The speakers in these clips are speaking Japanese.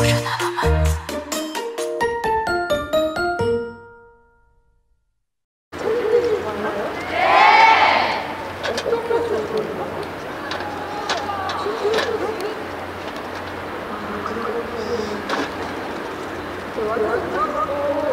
로션 하나만 네!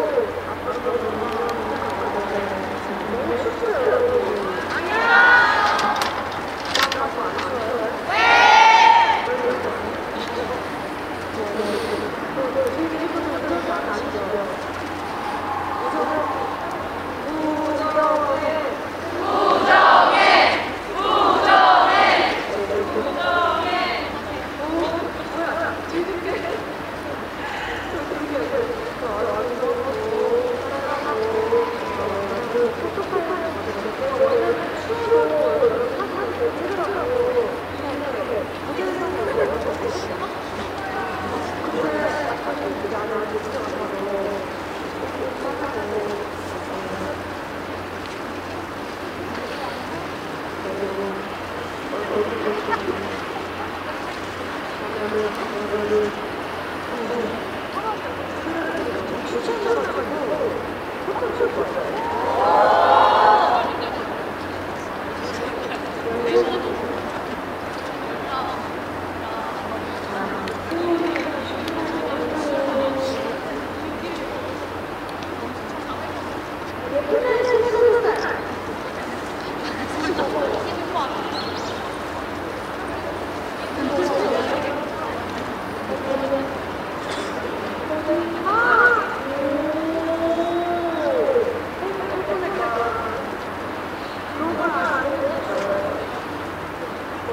Thank you.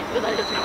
しよだれですよ。